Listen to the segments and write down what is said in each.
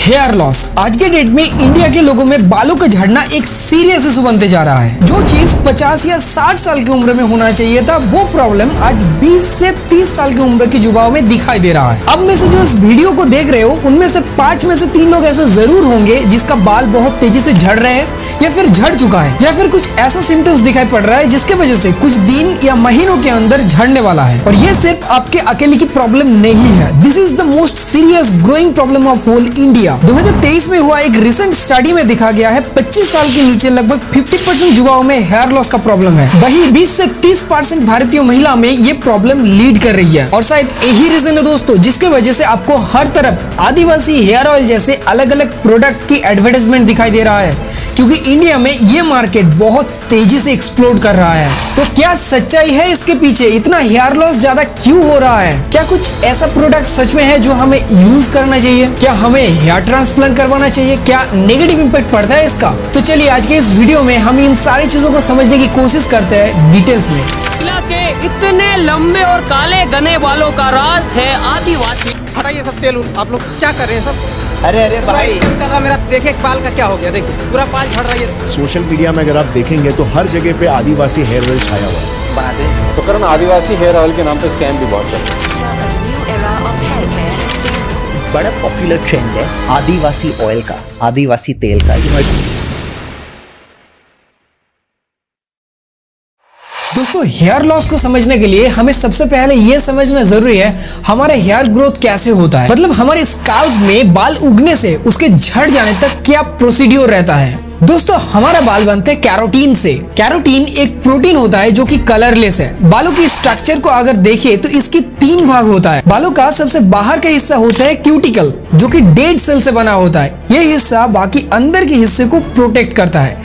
Hair loss आज के date में इंडिया के लोगों में बालों का झड़ना एक सीरियस इशू बनते जा रहा है। जो चीज़ 50 या 60 साल की उम्र में होना चाहिए था, वो प्रॉब्लम आज 20 से 30 साल की उम्र के युवाओं में दिखाई दे रहा है। अब में से जो इस वीडियो को देख रहे हो, उनमें से पाँच में से तीन लोग ऐसे ज़रूर होंगे जिसका बाल बहुत तेज़ी से झड़ रहे हैं या फिर झड़ चुका है, या फिर कुछ ऐसा सिम्टम्स दिखाई पड़ रहा है जिसके वजह से कुछ दिन या महीनों के अंदर झड़ने वाला है। और ये सिर्फ़ आपके अकेले की प्रॉब्लम नहीं है। This is the most serious growing problem of whole India 2023 में हुआ एक रिसेंट स्टडी में दिखा गया है 25 साल के नीचे लगभग 50 परसेंट युवाओं में हेयर लॉस का प्रॉब्लम है। वही 20 से 30 परसेंट भारतीय महिला में ये प्रॉब्लम लीड कर रही है। और शायद यही रीजन है दोस्तों, जिसके वजह से आपको हर तरफ़ आदिवासी हेयर ऑयल जैसे अलग अलग प्रोडक्ट की एडवर्टाइजमेंट दिखाई दे रहा है, क्योंकि इंडिया में ये मार्केट बहुत तेज़ी से एक्सप्लोड कर रहा है। तो क्या सच्चाई है इसके पीछे? इतना हेयर लॉस ज़्यादा क्यों हो रहा है? क्या कुछ ऐसा प्रोडक्ट सच में है जो हमें यूज़ करना चाहिए? क्या हमें हेयर ट्रांसप्लांट करवाना चाहिए क्या नेगेटिव इम्पैक्ट पड़ता है इसका? तो चलिए आज के इस वीडियो में हम इन सारी चीज़ों को समझने की कोशिश करते हैं डिटेल्स में। के इतने लंबे और काले गने वालों का राज है आदिवासी। हटाइए सब तेल आप लोग क्या कर रहे हैं सब? अरे अरे भाई। चल रहा मेरा देखे बाल का क्या हो गया देखिए पूरा बाल झड़ रहा है सोशल मीडिया में अगर आप देखेंगे तो हर जगह पे आदिवासी हेयर ऑयल छाया हुआ है। तो करण आदिवासी हेयर ऑयल के नाम पे स्कैम भी बहुत चल रहा है। बड़ा पॉपुलर ट्रेंड है आदिवासी ऑयल का आदिवासी तेल का। दोस्तों हेयर लॉस को समझने के लिए हमें सबसे पहले ये समझना ज़रूरी है, हमारा हेयर ग्रोथ कैसे होता है? मतलब हमारे स्काल्प में बाल उगने से उसके झड़ जाने तक क्या प्रोसीड्योर रहता है? दोस्तों, हमारा बाल बनते हैं कैरोटीन से। कैरोटीन एक प्रोटीन होता है जो कि कलरलेस है। बालों की स्ट्रक्चर को अगर देखें तो इसकी तीन भाग होता है। बालों का सबसे बाहर का हिस्सा होता है क्यूटिकल जो कि डेड सेल से बना होता है। ये हिस्सा बाकी अंदर के हिस्से को प्रोटेक्ट करता है।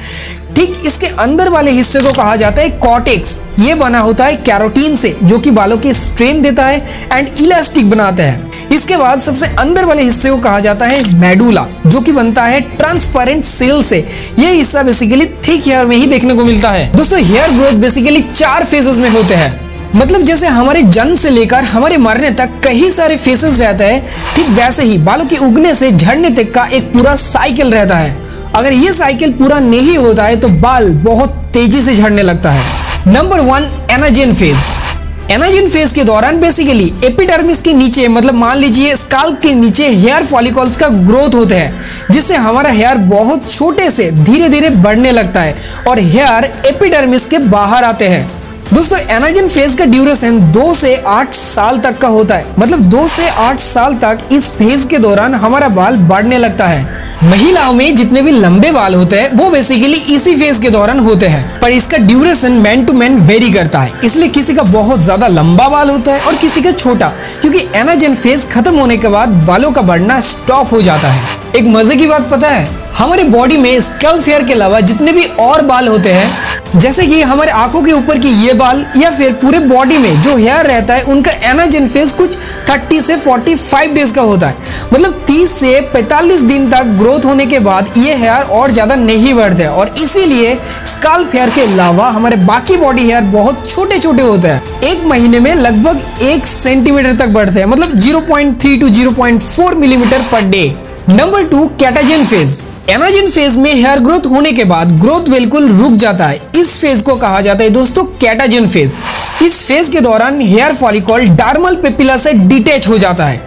ठीक इसके अंदर वाले हिस्से को कहा जाता है कॉटेक्स ये बना होता है कैरोटीन से, जो कि बालों के स्ट्रेन देता है एंड इलास्टिक बनाता है। इसके बाद सबसे अंदर वाले हिस्से को कहा जाता है मेडुला जो कि बनता है ट्रांसपेरेंट सेल से। ये हिस्सा बेसिकली थिक हेयर में ही देखने को मिलता है। दोस्तों हेयर ग्रोथ बेसिकली चार फेजेस में होते हैं। मतलब जैसे हमारे जन्म से लेकर हमारे मरने तक कई सारे फेसेस रहते हैं, ठीक वैसे ही बालों के उगने से झड़ने तक का एक पूरा साइकिल रहता है। अगर ये साइकिल पूरा नहीं होता है तो बाल बहुत तेज़ी से झड़ने लगता है। Number one anagen phase anagen phase के दौरान बेसिकली एपिडर्मिस के नीचे मतलब मान लीजिए स्काल्प के नीचे हेयर फॉलिकल्स का ग्रोथ होता है, जिससे हमारा हेयर बहुत छोटे से धीरे धीरे बढ़ने लगता है और हेयर एपिडर्मिस के बाहर आते हैं। दोस्तों एनाजिन फ़ेज़ का ड्यूरेशन दो से आठ साल तक का होता है। मतलब दो से आठ साल तक इस फ़ेज़ के दौरान हमारा बाल बढ़ने लगता है। महिलाओं में जितने भी लंबे बाल होते हैं, वो बेसिकली इसी फ़ेज़ के दौरान होते हैं। पर इसका duration man to man vary करता है। इसलिए किसी का बहुत ज़्यादा लंबा बाल होता है और किसी का छोटा। क्योंकि एनाजेन फ़ेज़ खत्म होने के बाद बालों का बढ़ना स्टॉप हो जाता है। एक मज़े की बात पता है? हमारे बॉडी में स्कल फेयर के अलावा जितने भी और बाल होते हैं जैसे कि हमारे आँखों के ऊपर की ये बाल या फिर पूरे बॉडी में जो हेयर रहता है, उनका एनाजेन फ़ेज़ कुछ 30 से 45 डेज़ का होता है। मतलब 30 से 45 दिन तक ग्रोथ होने के बाद ये हेयर और ज़्यादा नहीं बढ़ते और इसीलिए स्कल हेयर के अलावा हमारे बाकी बॉडी हेयर बहुत छोटे छोटे होते हैं। एक महीने में लगभग एक सेंटीमीटर तक बढ़ते हैं। मतलब 0.3 to 0.4 millimetre per day number two catagen phase anagen phase में हेयर ग्रोथ होने के बाद ग्रोथ बिल्कुल रुक जाता है। इस फ़ेज़ को कहा जाता है दोस्तों कैटाजिन फ़ेज़ इस फ़ेज़ के दौरान हेयर फॉलिकॉल डार्मल पेपिला से डिटेच हो जाता है।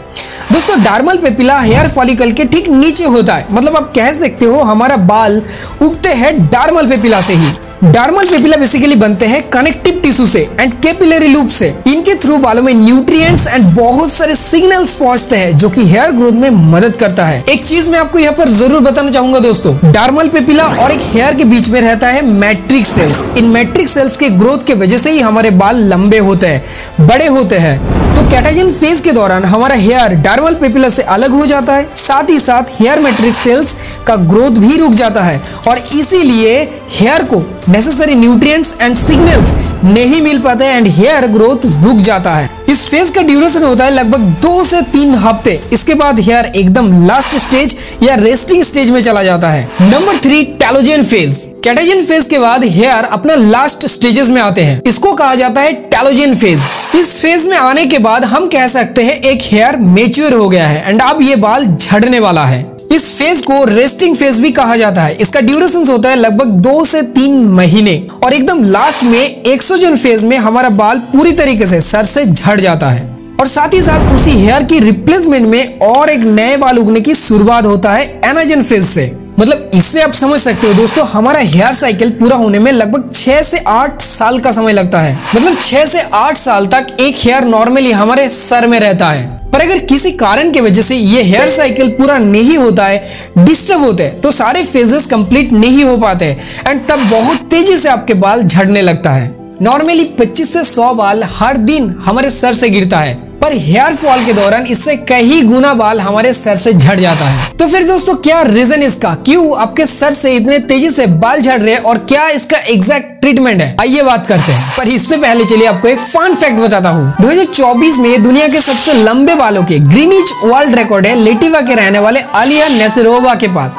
दोस्तों डार्मल पेपिला हेयर फॉलिकल के ठीक नीचे होता है। मतलब आप कह सकते हो हमारा बाल उगते हैं डार्मल पेपिला से ही। डार्मल पेपिला बेसिकली बनते हैं कनेक्टिव टिश्यू से एंड कैपिलरी लूप से। इनके थ्रू बालों में न्यूट्रिएंट्स एंड बहुत सारे सिग्नल्स पहुँचते हैं जो कि हेयर ग्रोथ में मदद करता है। एक चीज़ मैं आपको यहाँ पर ज़रूर बताना चाहूँगा दोस्तों डार्मल पेपिला और एक हेयर के बीच में रहता है मैट्रिक सेल्स इन मैट्रिक सेल्स के ग्रोथ के वजह से ही हमारे बाल लंबे होते हैं, बड़े होते हैं। तो कैटाजिन फ़ेज़ के दौरान हमारा हेयर डार्मल पेपिला से अलग हो जाता है, साथ ही साथ हेयर मैट्रिक सेल्स का ग्रोथ भी रुक जाता है और इसीलिए हेयर को नेसेसरी न्यूट्रिएंट्स एंड सिग्नल्स नहीं मिल पाते एंड हेयर ग्रोथ रुक जाता है। इस फ़ेज़ का ड्यूरेशन होता है लगभग दो से तीन हफ़्ते। इसके बाद हेयर एकदम लास्ट स्टेज या रेस्टिंग स्टेज में चला जाता है। Number three telogen phase catagen phase के बाद हेयर अपना लास्ट स्टेजेस में आते हैं। इसको कहा जाता है टेलोजेन फ़ेज़ इस फ़ेज़ में आने के बाद हम कह सकते हैं एक हेयर मेच्योर हो गया है। एंड अब ये बाल झड़ने वाला है। इस फ़ेज़ को रेस्टिंग फ़ेज़ भी कहा जाता है। इसका ड्यूरेशन होता है लगभग दो से तीन महीने। और एकदम लास्ट में एक्सोजन फ़ेज़ में हमारा बाल पूरी तरीके से सर से झड़ जाता है। और साथ ही साथ उसी हेयर की रिप्लेसमेंट में और एक नए बाल उगने की शुरुआत होता है एनाजन फ़ेज़ से। मतलब इससे आप समझ सकते हो दोस्तों, हमारा हेयर साइकिल पूरा होने में लगभग छह से आठ साल का समय लगता है। मतलब छह से आठ साल तक एक हेयर नॉर्मली हमारे सर में रहता है। पर अगर किसी कारण की वजह से ये हेयर साइकिल पूरा नहीं होता है डिस्टर्ब होते हैं तो सारे फेजेस कंप्लीट नहीं हो पाते एंड तब बहुत तेज़ी से आपके बाल झड़ने लगता है। नॉर्मली 25 से 100 बाल हर दिन हमारे सर से गिरता है। पर हेयर फॉल के दौरान इससे कई गुना बाल हमारे सर से झड़ जाता है। तो फिर दोस्तों, क्या रीजन इसका? क्यों आपके सर से इतने तेज़ी से बाल झड़ रहे हैं और क्या इसका एग्जैक्ट ट्रीटमेंट है? आइए बात करते हैं। पर इससे पहले चलिए आपको एक फन फैक्ट बताता हूँ। 2024 में दुनिया के सबसे लंबे बालों के ग्रीनिच वर्ल्ड रिकॉर्ड है लेटिवा के रहने वाले आलिया नेसरोवा के पास।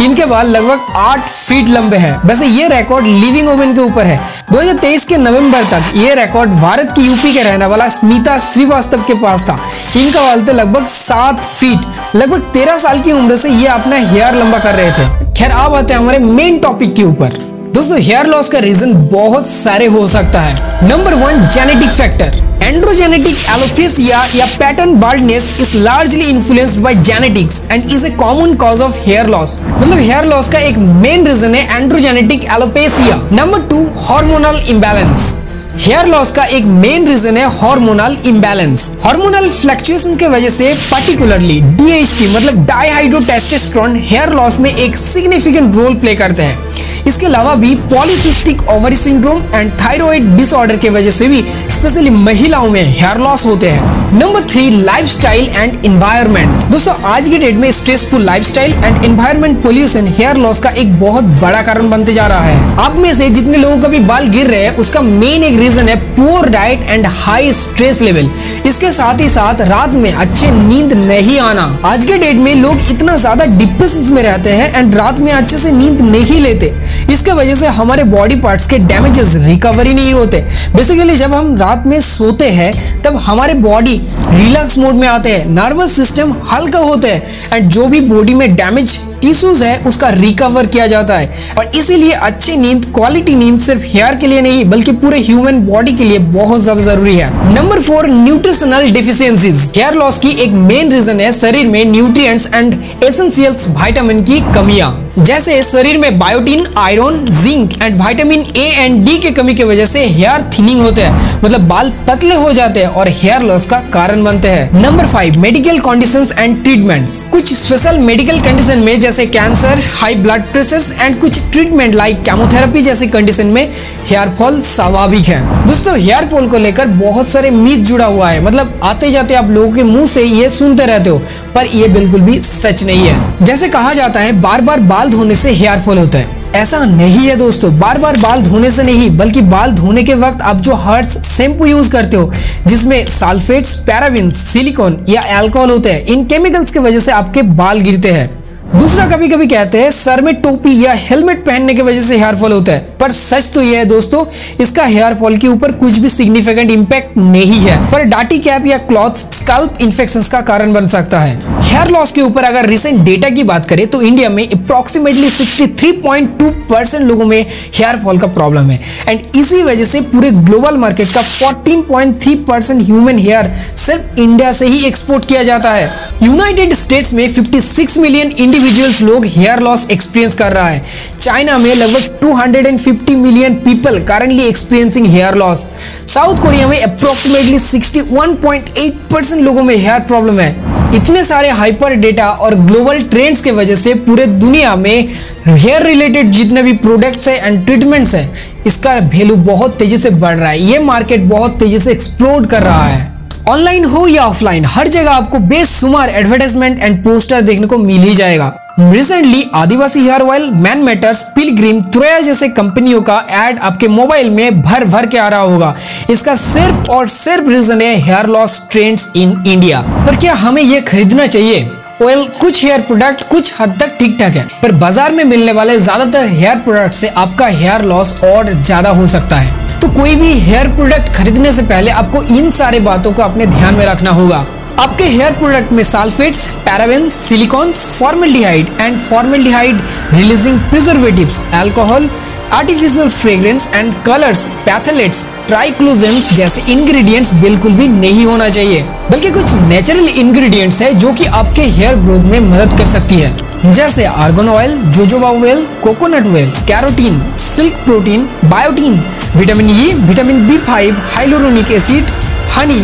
इनके बाल लगभग 8 फीट लंबे हैं। वैसे ये रिकॉर्ड लिविंग वुमेन के ऊपर है। 2023 के नवंबर तक ये रिकॉर्ड भारत की यूपी के रहने वाला स्मिता श्रीवास्तव के पास था। इनका बाल थे लगभग 7 फीट, लगभग 13 साल की उम्र से ये अपना हेयर लंबा कर रहे थे। खैर आप आते हैं हमारे मेन टॉपिक के ऊपर। दोस्तों हेयर लॉस का रीजन बहुत सारे हो सकता है। Number one genetic factor androgenetic alopecia या pattern baldness is largely influenced by genetics and is a common cause of hair loss मतलब हेयर लॉस का एक मेन रीजन है androgenetic alopecia number two hormonal imbalance hair loss का एक main reason है hormonal imbalance hormonal fluctuation के वजह से पर्टिकुलरली डीएचटी मतलब डाईहाइड्रोटेस्टेस्टेरोन हेयर लॉस में एक सिग्निफिकेंट रोल प्ले करते हैं। इसके अलावा भी polycystic ovary syndrome and thyroid disorder के वजह से भी स्पेशली महिलाओं में हेयर लॉस होते हैं। Number three lifestyle and environment दोस्तों, आज के डेट में stressful lifestyle and environment pollution hair loss का एक बहुत बड़ा कारण बनते जा रहा है। आप में से जितने लोगों का भी बाल गिर रहे हैं, उसका मेन एक रीजन है poor diet and high stress level इसके साथ ही साथ रात में अच्छे नींद नहीं आना। आज के डेट में लोग इतना ज़्यादा डिप्रेशन में रहते हैं एंड रात में अच्छे से नींद नहीं लेते। इसके वजह से हमारे बॉडी पार्ट्स के डैमेजेस रिकवरी नहीं होते। बेसिकली जब हम रात में सोते हैं, तब हमारे बॉडी रिलैक्स मोड में आते हैं। नर्वस सिस्टम हल्का होते हैं। एंड जो भी बॉडी में डैमेज टिश्यूज है, उसका रिकवर किया जाता है। और इसीलिए अच्छी नींद क्वालिटी नींद सिर्फ़ हेयर के लिए नहीं, बल्कि पूरे ह्यूमन बॉडी के लिए बहुत ज़्यादा ज़रूरी है। Number four nutritional deficiencies hair loss की एक मेन रीजन है शरीर में न्यूट्रिएंट्स एंड एसेंशियल्स विटामिन की कमियाँ। जैसे शरीर में biotin iron zinc and vitamin A and D के कमी की वजह से हेयर थिनिंग होते हैं। मतलब बाल पतले हो जाते हैं और हेयर लॉस का कारण बनते हैं। Number five medical condition and treatments कुछ स्पेशल मेडिकल कंडीशन में जैसे cancer high blood pressure and कुछ ट्रीटमेंट लाइक केमोथेरेपी जैसी कंडीशन में हेयर फॉल स्वाभाविक है। दोस्तों हेयर फॉल को लेकर बहुत सारे मीथ जुड़ा हुआ है। मतलब आते जाते आप लोगों के मुँह से ये सुनते रहते हो, पर ये बिल्कुल भी सच नहीं है। जैसे कहा जाता है बार बार बाल धोने से हेयर फॉल होता है। ऐसा नहीं है दोस्तों बार बार बाल धोने से नहीं, बल्कि बाल धोने के वक्त आप जो हर्ट्स शैम्पू यूज़ करते हो, जिसमें सल्फेट्स पैराबिन सिलिकॉन या अल्कोहल होते हैं, इन केमिकल्स की के वजह से आपके बाल गिरते हैं। दूसरा कभी कभी कहते हैं, सर में टोपी या हेलमेट पहनने की वजह से हेयर फॉल होता है। पर सच तो यह है दोस्तों, इसका हेयर फॉल के ऊपर कुछ भी सिग्निफिकेंट इम्पैक्ट नहीं है। पर डाटी कैप या क्लॉथ स्कल्प इन्फेक्शन का कारण बन सकता है। हेयर लॉस के ऊपर अगर रिसेंट डेटा की बात करें तो इंडिया में अप्रोक्सीमेटली 63.2 परसेंट लोगों में हेयर फॉल का प्रॉब्लम है। एंड इसी वजह से पूरे ग्लोबल मार्केट का 14.3 परसेंट ह्यूमन हेयर सिर्फ़ इंडिया से ही एक्सपोर्ट किया जाता है। यूनाइटेड स्टेट्स में 56 मिलियन इंडिविजुअल्स लोग हेयर लॉस एक्सपीरियंस कर रहा है। चाइना में लगभग 250 million people currently experiencing hair loss South Korea में अप्रोक्सीमेटली 61.8 परसेंट लोगों में हेयर प्रॉब्लम है। इतने सारे हाइपर डेटा और ग्लोबल ट्रेंड्स के वजह से पूरे दुनिया में हेयर रिलेटेड जितने भी प्रोडक्ट्स है एंड ट्रीटमेंट्स है, इसका वैल्यू बहुत तेज़ी से बढ़ रहा है। ये मार्केट बहुत तेज़ी से एक्सप्लोड कर रहा है। ऑनलाइन हो या ऑफलाइन, हर जगह आपको बेसुमार एडवर्टाइजमेंट एंड पोस्टर देखने को मिल ही जाएगा। Recently Adivasi hair oil man matters pilgrim त्रोया जैसे कंपनियों का एड आपके मोबाइल में भर भर के आ रहा होगा। इसका सिर्फ़ और सिर्फ़ रीजन है hair loss trends in India पर क्या हमें यह खरीदना चाहिए? ऑयल कुछ हेयर प्रोडक्ट कुछ हद तक ठीक ठाक है। पर बाज़ार में मिलने वाले ज़्यादातर हेयर प्रोडक्ट से आपका हेयर लॉस और ज़्यादा हो सकता है। कोई भी हेयर प्रोडक्ट खरीदने से पहले आपको इन सारे बातों को अपने ध्यान में रखना होगा। आपके हेयर प्रोडक्ट में sulphates parabens silicones formaldehyde and formaldehyde releasing preservatives alcohol artificial fragrance and colours phthalates triclosans जैसे इंग्रेडिएंट्स बिल्कुल भी नहीं होना चाहिए। बल्कि कुछ नेचुरल इंग्रेडिएंट्स है जो कि आपके हेयर ग्रोथ में मदद कर सकती है। जैसे argan oil jojoba oil coconut oil keratin silk protein biotin vitamin E vitamin B five hyaluronic acid honey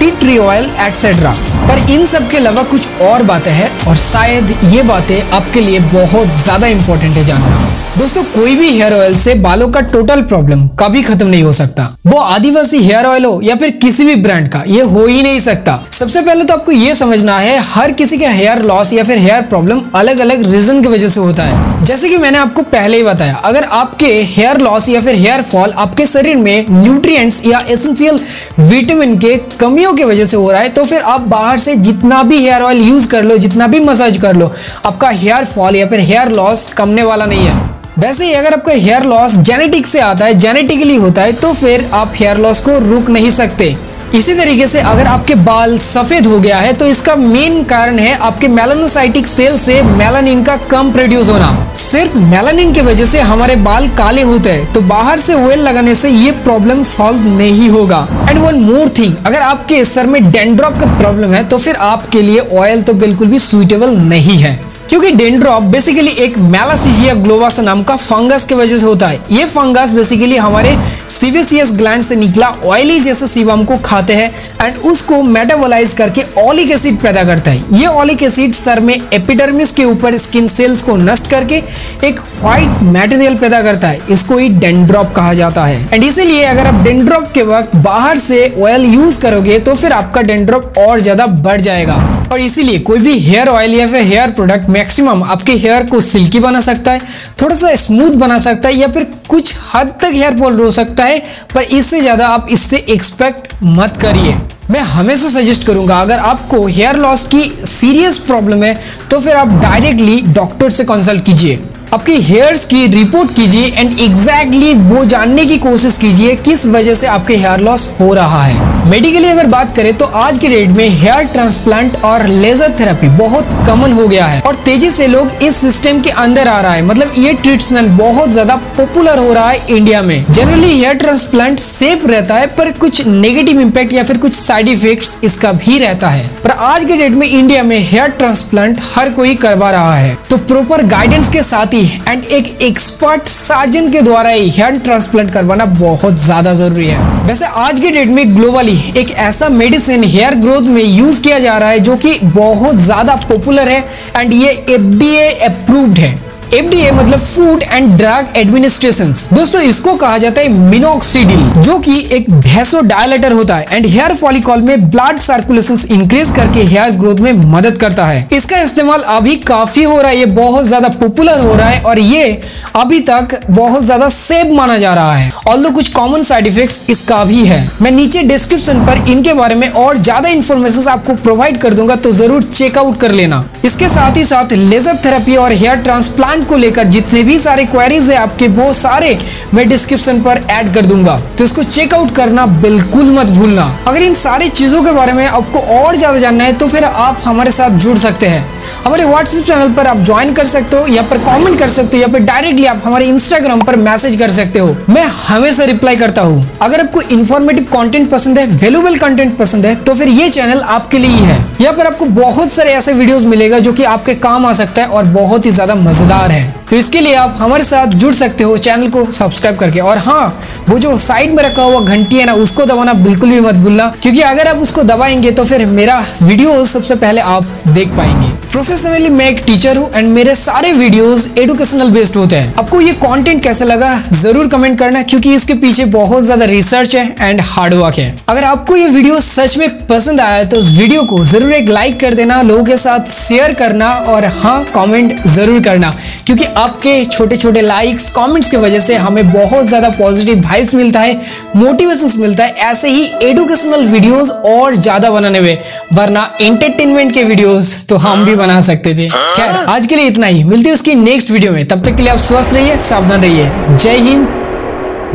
tea tree oil etcetera पर इन सब के अलावा कुछ और बातें हैं और शायद ये बातें आपके लिए बहुत ज़्यादा इंपॉर्टेंट है जानना। दोस्तों, कोई भी हेयर ऑयल से बालों का टोटल प्रॉब्लम कभी खत्म नहीं हो सकता। वो आदिवासी हेयर ऑयल हो या फिर किसी भी ब्रांड का, ये हो ही नहीं सकता। सबसे पहले तो आपको ये समझना है, हर किसी का हेयर लॉस या फिर हेयर प्रॉब्लम अलग अलग रीजन की वजह से होता है। जैसे कि मैंने आपको पहले ही बताया, अगर आपके हेयर लॉस या फिर हेयर फॉल आपके शरीर में न्यूट्रिएंट्स या एसेंशियल विटामिन के कमियों की वजह से हो रहा है तो फिर आप बाहर से जितना भी हेयर ऑयल यूज़ कर लो, जितना भी मसाज कर लो, आपका हेयर फॉल या फिर हेयर लॉस कमने वाला नहीं है। वैसे ही अगर आपका हेयर लॉस जेनेटिक से आता है जेनेटिकली होता है तो फिर आप हेयर लॉस को रुक नहीं सकते। इसी तरीके से अगर आपके बाल सफ़ेद हो गया है तो इसका मेन कारण है आपके मेलानोसाइटिक सेल से मेलानिन का कम प्रोड्यूस होना। सिर्फ़ मेलानिन की वजह से हमारे बाल काले होते हैं तो बाहर से ऑयल लगाने से ये प्रॉब्लम सॉल्व नहीं होगा। एंड वन मोर थिंग अगर आपके सर में डेंड्रॉप का प्रॉब्लम है तो फिर आपके लिए ऑयल तो बिल्कुल भी सुइटेबल नहीं है। क्योंकि डेंड्रॉप बेसिकली एक मेलासीजिया ग्लोवास नाम का फंगस की वजह से होता है। ये फंगस बेसिकली हमारे सीवेसियस ग्लैंड से निकला ऑयली जैसे सीबम को खाते हैं एंड उसको मेटाबोलाइज करके ऑलिक एसिड पैदा करता है। ये ऑलिक एसिड सर में एपिडर्मिस के ऊपर स्किन सेल्स को नष्ट करके एक व्हाइट मटेरियल पैदा करता है। इसको ही डेंड्रॉप कहा जाता है। एंड इसीलिए अगर आप डेंड्रॉप के वक्त बाहर से ऑयल यूज़ करोगे तो फिर आपका डेंड्रॉप और ज़्यादा बढ़ जाएगा। और इसीलिए कोई भी हेयर ऑयल या फिर हेयर प्रोडक्ट मैक्सिमम आपके हेयर को सिल्की बना सकता है, थोड़ा सा स्मूथ बना सकता है या फिर कुछ हद तक हेयर फॉल रो सकता है, पर इससे ज़्यादा आप इससे एक्सपेक्ट मत करिए। मैं हमेशा सजेस्ट करूँगा, अगर आपको हेयर लॉस की सीरियस प्रॉब्लम है तो फिर आप डायरेक्टली डॉक्टर से कंसल्ट कीजिए। आपके हेयर्स की रिपोर्ट कीजिए एंड एग्जैक्टली वो जानने की कोशिश कीजिए किस वजह से आपके हेयर लॉस हो रहा है। मेडिकली अगर बात करें तो आज के डेट में हेयर ट्रांसप्लांट और लेजर थेरेपी बहुत कॉमन हो गया है और तेज़ी से लोग इस सिस्टम के अंदर आ रहा है। मतलब ये ट्रीटमेंट बहुत ज़्यादा पॉपुलर हो रहा है इंडिया में। जनरली हेयर ट्रांसप्लांट सेफ़ रहता है, पर कुछ नेगेटिव इम्पैक्ट या फिर कुछ साइड इफ़ेक्ट इसका भी रहता है। पर आज के डेट में इंडिया में हेयर ट्रांसप्लांट हर कोई करवा रहा है। तो प्रॉपर गाइडेंस के साथ ही एंड एक एक्सपर्ट सर्जन के द्वारा हेयर ट्रांसप्लांट करवाना बहुत ज़्यादा ज़रूरी है। वैसे आज के डेट में ग्लोबली एक ऐसा मेडिसिन हेयर ग्रोथ में यूज़ किया जा रहा है जो कि बहुत ज़्यादा पॉपुलर है एंड ये एफ़ अप्रूव्ड है। एफडीए मतलब फ़ूड एंड ड्रग एडमिनिस्ट्रेशन दोस्तों, इसको कहा जाता है मिनोक्सीडिल जो कि एक भैंसो डायलेटर होता है एंड हेयर फॉलिकॉल में ब्लड सर्कुलेशन इंक्रीज करके हेयर ग्रोथ में मदद करता है। इसका इस्तेमाल अभी काफ़ी हो रहा है, ये बहुत ज़्यादा पॉपुलर हो रहा है और ये अभी तक बहुत ज़्यादा सेफ़ माना जा रहा है। ऑल कुछ कॉमन साइड इफ़ेक्ट इसका भी है। मैं नीचे डिस्क्रिप्शन पर इनके बारे में और ज़्यादा इन्फॉर्मेशन आपको प्रोवाइड कर दूँगा तो ज़रूर चेकआउट कर लेना। इसके साथ ही साथ लेजर थेरेपी और हेयर ट्रांसप्लांट को लेकर जितने भी सारे क्वेरीज है आपके, वो सारे मैं डिस्क्रिप्शन पर ऐड कर दूँगा। तो इसको चेकआउट करना बिल्कुल मत भूलना। अगर इन सारी चीज़ों के बारे में आपको और ज़्यादा जानना है तो फिर आप हमारे साथ जुड़ सकते हैं। हमारे व्हाट्सएप चैनल पर आप ज्वाइन कर सकते हो, या पर कमेंट कर सकते हो, या फिर डायरेक्टली आप हमारे इंस्टाग्राम पर मैसेज कर सकते हो। मैं हमेशा रिप्लाई करता हूँ। अगर आपको इन्फॉर्मेटिव कंटेंट पसंद है वैल्यूबल कंटेंट पसंद है तो फिर ये चैनल आपके लिए ही है। यहाँ पर आपको बहुत सारे ऐसे वीडियोस मिलेगा जो कि आपके काम आ सकता है और बहुत ही ज़्यादा मज़ेदार है। तो इसके लिए आप हमारे साथ जुड़ सकते हो चैनल को सब्सक्राइब करके। और हाँ वो जो साइड में रखा हुआ घंटी है ना, उसको दबाना बिल्कुल भी मत भूलना, क्योंकि अगर आप उसको दबाएँगे तो फिर मेरा वीडियो सबसे पहले आप देख पाएँगे। प्रोफेशनली मैं एक टीचर हूँ एंड मेरे सारे वीडियोस एजुकेशनल बेस्ड होते हैं। आपको ये कंटेंट कैसा लगा, ज़रूर कमेंट करना, क्योंकि इसके पीछे बहुत ज़्यादा रिसर्च है एंड हार्डवर्क है। अगर आपको ये वीडियो सच में पसंद आया तो उस वीडियो को ज़रूर एक लाइक कर देना, लोगों के साथ शेयर करना और हाँ कमेंट ज़रूर करना। क्योंकि आपके छोटे छोटे लाइक्स कमेंट्स की वजह से हमें बहुत ज़्यादा पॉजिटिव वाइब्स मिलता है मोटिवेशन मिलता है ऐसे ही एडुकेशनल वीडियोस और ज़्यादा बनाने में वरना एंटरटेनमेंट के वीडियोस तो हम भी बना सकते थे। खैर आज के लिए इतना ही। मिलती है उसकी नेक्स्ट वीडियो में। तब तक के लिए आप स्वस्थ रहिए सावधान रहिए। जय हिंद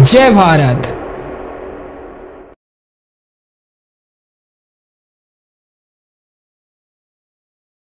जय भारत।